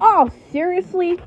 Oh, seriously?